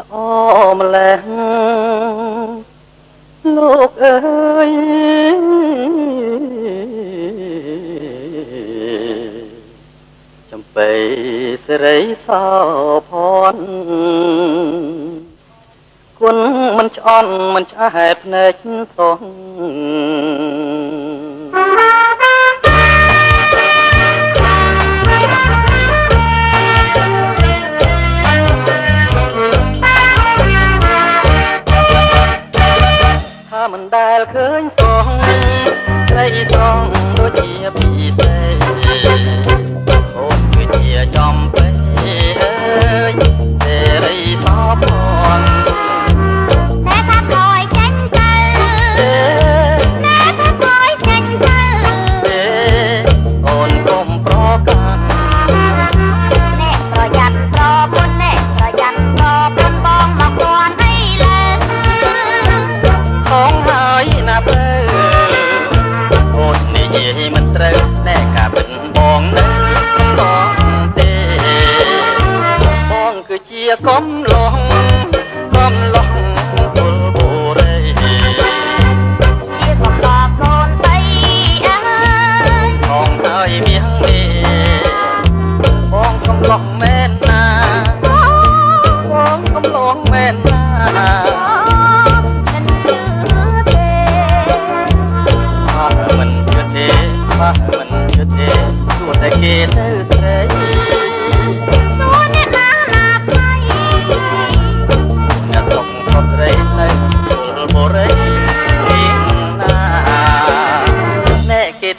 ល្អម្លេះលោកអើយចំបៃសិរីសោភ័ណ្ឌគុណមិនឆ្អន់មិនឆ្អែតភ្នែកសោះមិនដែលឃើញសង ស្កំឡុងកំឡុង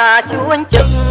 ថាជួញចិត្ត